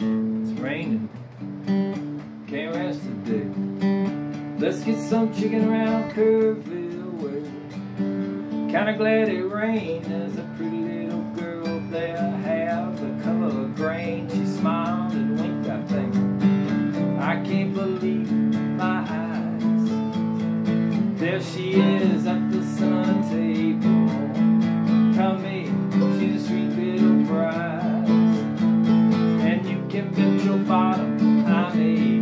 It's raining. Can't rest today. Let's get some chicken around Kerrville way. Kinda glad it rained. There's a pretty little girl there. Have the color of grain. She smiled and winked, I think. I can't believe my eyes. There she is at bottom I'm able.